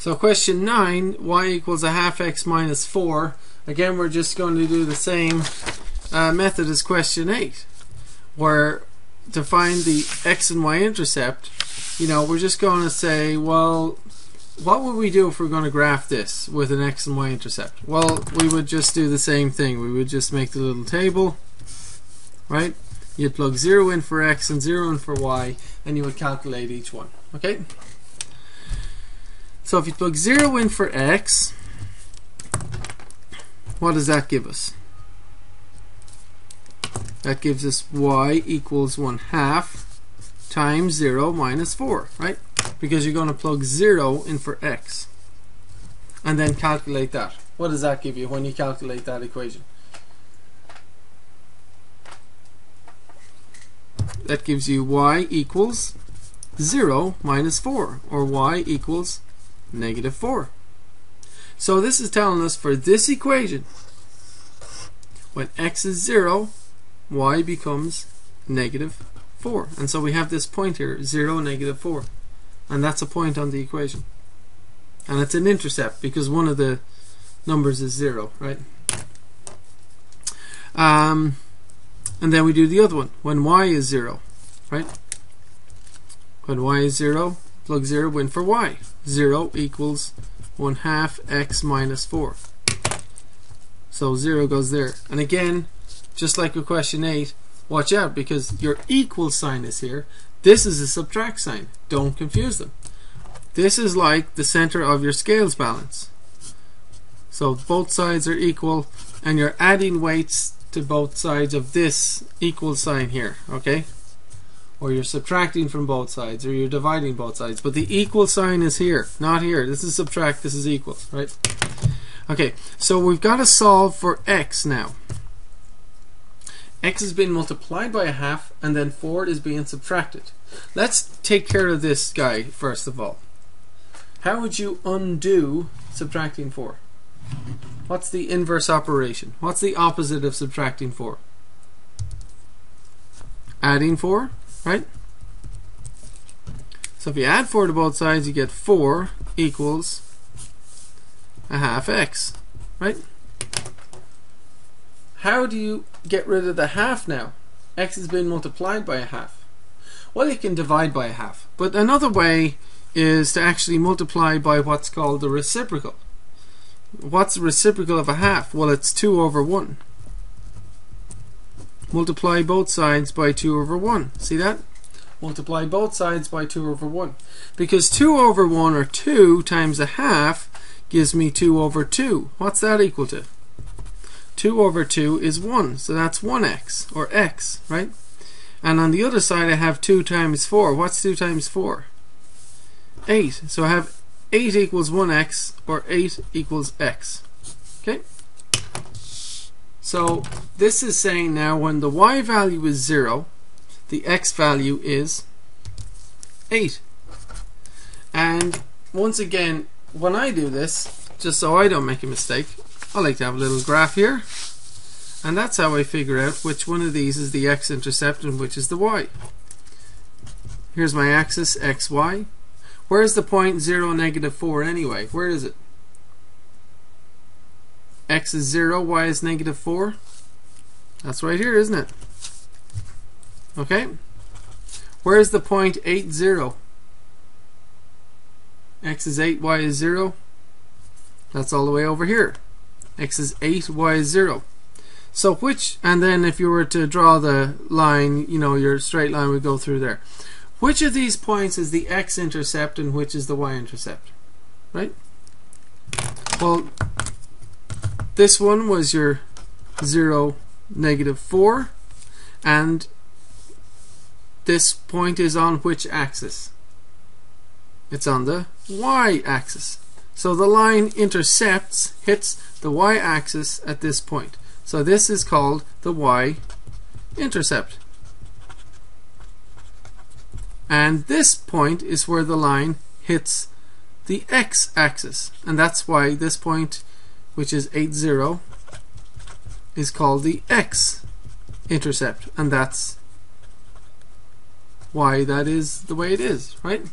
So question 9, y equals a half x minus 4. Again, we're just going to do the same uh, method as question 8, where to find the x and y intercept, you know, we're just going to say, well, what would we do if we're going to graph this with an x and y intercept? Well, we would just do the same thing. We would just make the little table, right? You'd plug 0 in for x and 0 in for y, and you would calculate each one, okay? So if you plug 0 in for x, what does that give us? That gives us y equals 1 half times 0 minus 4, right? Because you're going to plug 0 in for x. And then calculate that. What does that give you when you calculate that equation? That gives you y equals 0 minus 4, or y equals negative 4. So this is telling us for this equation, when x is 0, y becomes negative 4. And so we have this point here, 0, negative 4. And that's a point on the equation. And it's an intercept because one of the numbers is 0, right? Um, and then we do the other one, when y is 0, right? When y is 0, plug 0 in for y. 0 equals 1 half x minus 4. So 0 goes there. And again, just like with question 8, watch out because your equal sign is here. This is a subtract sign. Don't confuse them. This is like the center of your scales balance. So both sides are equal and you're adding weights to both sides of this equal sign here, okay? Or you're subtracting from both sides or you're dividing both sides. But the equal sign is here, not here. This is subtract, this is equal, right? Okay, so we've got to solve for x now x is being multiplied by a half and then 4 is being subtracted. Let's take care of this guy first of all. How would you undo subtracting 4? What's the inverse operation? What's the opposite of subtracting 4? Adding 4, right? So if you add 4 to both sides, you get 4 equals a half x, right? How do you get rid of the half now? x has been multiplied by a half. Well, you can divide by a half. But another way is to actually multiply by what's called the reciprocal. What's the reciprocal of a half? Well, it's 2 over 1. Multiply both sides by 2 over 1. See that? Multiply both sides by 2 over 1. Because 2 over 1, or 2, times a half, gives me 2 over 2. What's that equal to? 2 over 2 is 1, so that's 1x, or x, right? And on the other side I have 2 times 4. What's 2 times 4? 8. So I have 8 equals 1x, or 8 equals x. Okay? So this is saying now when the y value is 0, the x value is 8. And once again, when I do this, just so I don't make a mistake, I like to have a little graph here and that's how I figure out which one of these is the x-intercept and which is the y. Here's my axis xy. Where's the point 0, negative 4 anyway? Where is it? X is 0, y is negative 4. That's right here, isn't it? Okay. Where's the point 8, 0? x is 8, y is 0. That's all the way over here x is 8, y is 0. So which, and then if you were to draw the line, you know, your straight line would go through there. Which of these points is the x-intercept and which is the y-intercept? Right? Well, this one was your 0, negative 4, and this point is on which axis? It's on the y-axis. So the line intercepts, hits the y-axis at this point. So this is called the y-intercept. And this point is where the line hits the x-axis. And that's why this point, which is 8, 0, is called the x-intercept. And that's why that is the way it is, right?